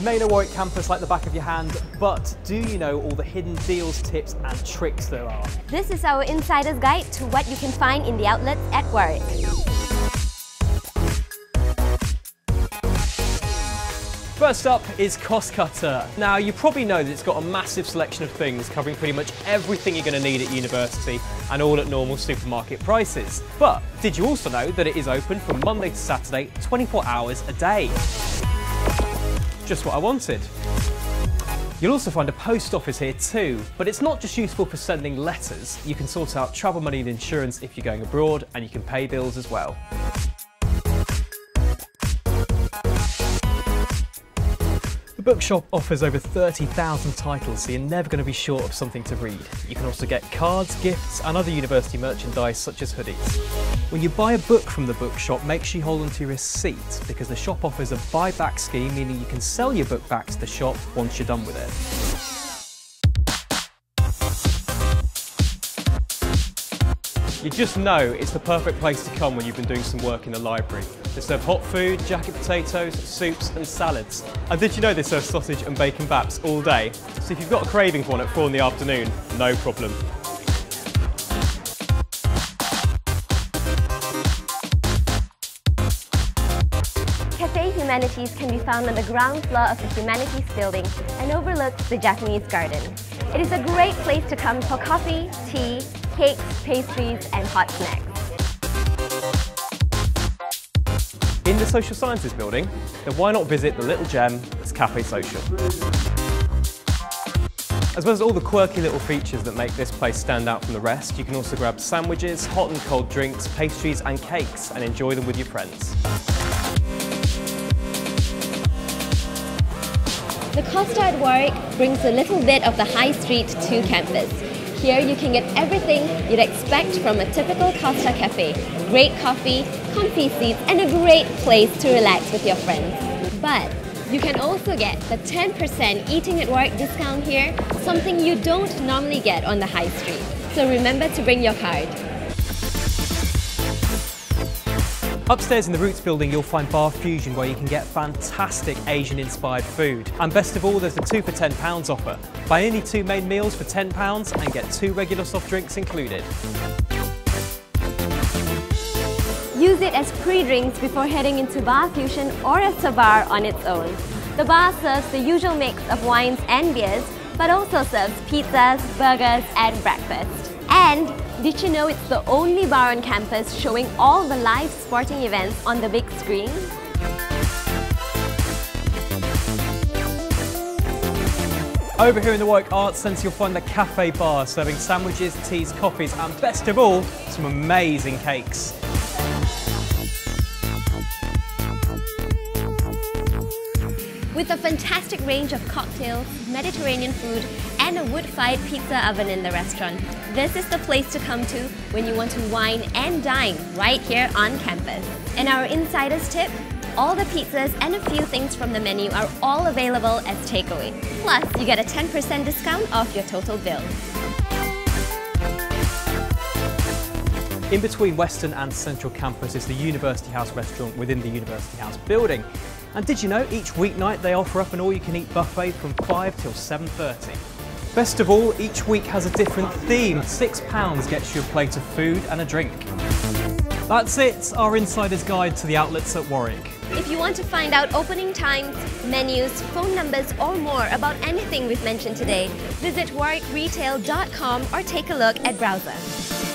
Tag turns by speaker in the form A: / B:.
A: You may know Warwick campus like the back of your hand, but do you know all the hidden deals, tips and tricks there are?
B: This is our insider's guide to what you can find in the outlets at Warwick.
A: First up is Costcutter. Now, you probably know that it's got a massive selection of things covering pretty much everything you're going to need at university and all at normal supermarket prices. But did you also know that it is open from Monday to Saturday, 24 hours a day? Just what I wanted. You'll also find a post office here too, but it's not just useful for sending letters. You can sort out travel money and insurance if you're going abroad, and you can pay bills as well. The bookshop offers over 30,000 titles, so you're never going to be short of something to read. You can also get cards, gifts, and other university merchandise such as hoodies. When you buy a book from the bookshop, make sure you hold onto your receipt because the shop offers a buyback scheme, meaning you can sell your book back to the shop once you're done with it. You just know it's the perfect place to come when you've been doing some work in the library. They serve hot food, jacket potatoes, soups and salads. And did you know they serve sausage and bacon baps all day? So if you've got a craving for one at 4 in the afternoon, no problem.
B: Cafe Humanities can be found on the ground floor of the Humanities building and overlooks the Japanese garden. It is a great place to come for coffee, tea, cakes, pastries and hot snacks.
A: In the Social Sciences building, then why not visit the little gem that's Cafe Social? As well as all the quirky little features that make this place stand out from the rest, you can also grab sandwiches, hot and cold drinks, pastries and cakes and enjoy them with your friends.
B: The Costa at Warwick brings a little bit of the high street to campus. Here you can get everything you'd expect from a typical Costa cafe. Great coffee, comfy seats, and a great place to relax with your friends. But you can also get the 10% eating at work discount here, something you don't normally get on the high street. So remember to bring your card.
A: Upstairs in the Rootes building, you'll find Bar Fusion where you can get fantastic Asian inspired food. And best of all, there's a two for £10 offer. Buy any two main meals for £10 and get two regular soft drinks included.
B: Use it as pre-drinks before heading into Bar Fusion or as a bar on its own. The bar serves the usual mix of wines and beers, but also serves pizzas, burgers and breakfast. And did you know it's the only bar on campus showing all the live sporting events on the big screen?
A: Over here in the Warwick Arts Centre you'll find the Cafe Bar serving sandwiches, teas, coffees and best of all, some amazing cakes.
B: With a fantastic range of cocktails, Mediterranean food and a wood-fired pizza oven in the restaurant, this is the place to come to when you want to wine and dine right here on campus. And our insider's tip, all the pizzas and a few things from the menu are all available as takeaway. Plus, you get a 10% discount off your total bill.
A: In between Western and Central Campus is the University House restaurant within the University House building. And did you know each weeknight they offer up an all-you-can-eat buffet from 5 till 7.30. Best of all, each week has a different theme. £6 gets you a plate of food and a drink. That's it, our insider's guide to the outlets at Warwick.
B: If you want to find out opening times, menus, phone numbers or more about anything we've mentioned today, visit warwickretail.com or take a look at Browzer.